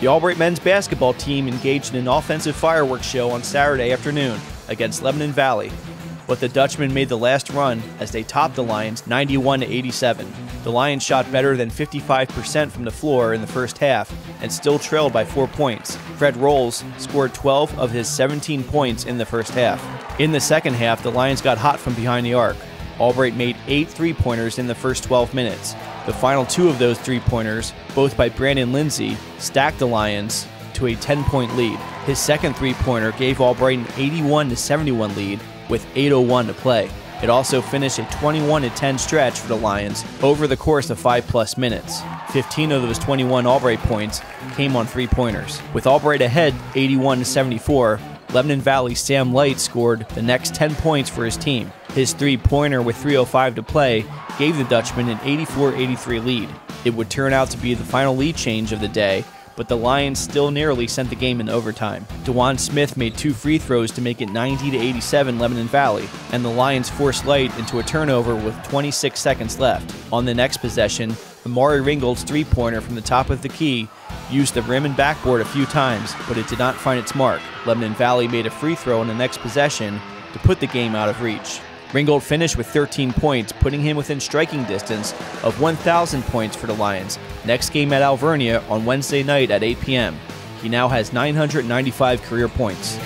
The Albright men's basketball team engaged in an offensive fireworks show on Saturday afternoon against Lebanon Valley, but the Dutchmen made the last run as they topped the Lions 91 87. The Lions shot better than 55% from the floor in the first half and still trailed by 4 points. Fred Rolls scored 12 of his 17 points in the first half. In the second half, the Lions got hot from behind the arc. Albright made eight three pointers in the first 12 minutes. The final two of those three pointers, both by Brandon Lindsay, stacked the Lions to a 10 point lead. His second three pointer gave Albright an 81 71 lead with 8.01 to play. It also finished a 21 10 stretch for the Lions over the course of 5 plus minutes. 15 of those 21 Albright points came on three pointers. With Albright ahead 81 74, Lebanon Valley Sam Light scored the next 10 points for his team. His three pointer with 3.05 to play gave the Dutchmen an 84 83 lead. It would turn out to be the final lead change of the day, but the Lions still narrowly sent the game in overtime. Dewan Smith made two free throws to make it 90 87 Lebanon Valley, and the Lions forced Light into a turnover with 26 seconds left. On the next possession, Amari Ringgold's three pointer from the top of the key used the rim and backboard a few times, but it did not find its mark. Lebanon Valley made a free throw in the next possession to put the game out of reach. Ringgold finished with 13 points, putting him within striking distance of 1,000 points for the Lions. Next game at Alvernia on Wednesday night at 8 p.m. He now has 995 career points.